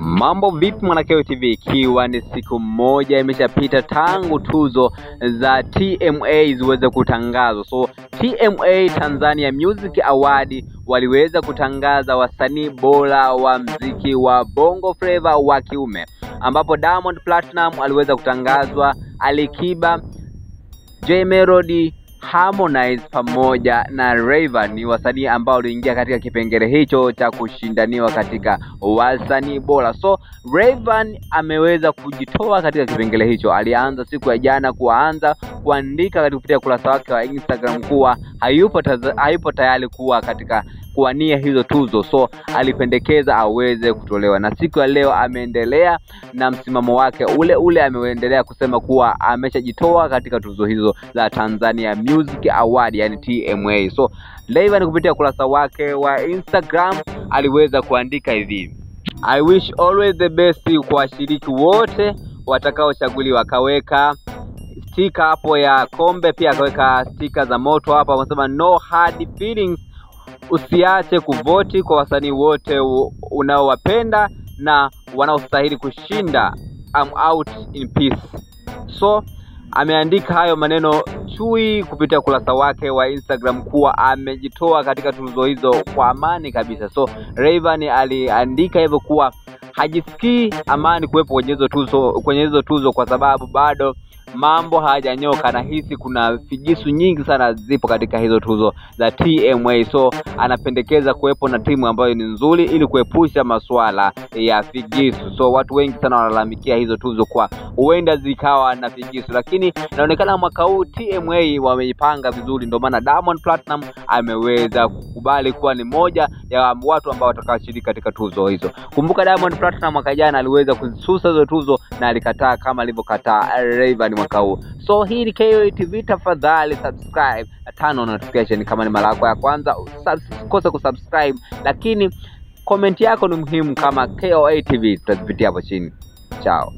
Mambo vipi mwanakeo TV, ikiwa ni siku moja imeshapita tangu tuzo za TMA ziweze kutangazwa. So TMA Tanzania Music Award waliweza kutangaza wasanii bora wa mziki wa Bongo Flava wa kiume, ambapo Diamond Platinum aliweza kutangazwa, Alikiba, J Melody Harmonize pamoja na Rayvanny ni wasanii ambao waliingia katika kipengele hicho cha kushindaniwa katika wasanii bora. So Rayvanny ameweza kujitoa katika kipengele hicho. Alianza siku ya jana kuanza kuandika katika kupitia ukurasa wake wa Instagram kuwa hayupo, hayupo tayari kuwa katika kuwania hizo tuzo, so alipendekeza aweze kutolewa, na siku ya leo ameendelea na msimamo wake ule ule, ameendelea kusema kuwa ameshajitoa katika tuzo hizo za Tanzania Music Award, yani TMA. So Rayvanny kupitia ukurasa wake wa Instagram. Aliweza kuandika hivi: I wish always the best kwa washiriki wote watakaochaguliwa. Akaweka stika hapo ya kombe, pia akaweka stika za moto hapo, amesema no hard feelings usiache kuvoti kwa wasanii wote unaowapenda na wanaostahili kushinda. I'm out in peace. So ameandika hayo maneno chui kupitia ukurasa wake wa Instagram kuwa amejitoa katika tuzo hizo kwa amani kabisa. So Rayvanny aliandika hivyo kuwa hajisikii amani kuwepo kwenye hizo tuzo, kwenye hizo tuzo kwa sababu bado mambo hayajanyoka. Nahisi kuna figisu nyingi sana zipo katika hizo tuzo za TMA, so anapendekeza kuwepo na timu ambayo ni nzuri ili kuepusha masuala ya figisu. So watu wengi sana wanalalamikia hizo tuzo kwa huenda zikawa na vigizo, lakini inaonekana mwaka huu TMA wameipanga vizuri, ndio maana Diamond Platinum ameweza kukubali kuwa ni moja ya watu ambao watakaoshiriki katika tuzo hizo. Kumbuka Diamond Platinum mwaka jana aliweza kususa hizo tuzo na alikataa kama alivyokataa Rayvanny mwaka huu. So hii ni KOA TV, tafadhali subscribe na turn on notification kama ni mara yako ya kwanza, usikose kusubscribe, lakini komenti yako ni muhimu kama KOA TV, tutazipitia hapo chini. Chao.